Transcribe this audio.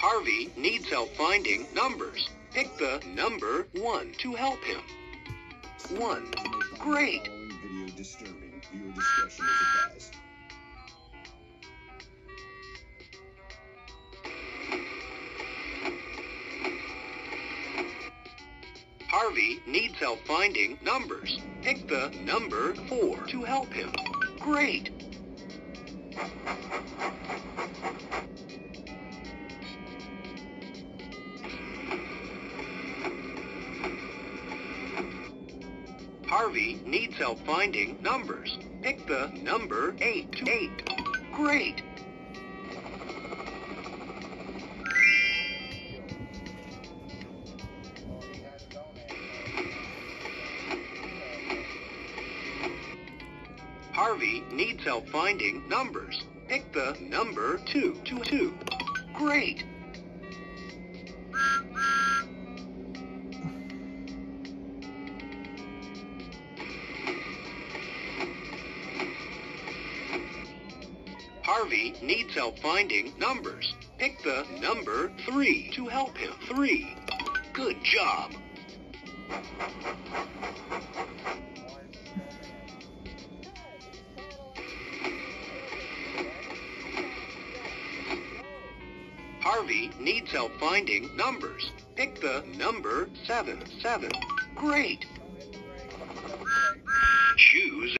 Harvey needs help finding numbers. Pick the number 1 to help him. 1. Great. Video disturbing. Discretion is advised. Harvey needs help finding numbers. Pick the number 4 to help him. Great. Harvey needs help finding numbers. Pick the number 8 8. Great. Harvey needs help finding numbers. Pick the number 2 to 2. Great. Harvey needs help finding numbers. Pick the number 3 to help him. 3. Good job. Harvey needs help finding numbers. Pick the number 7. 7. Great. Choose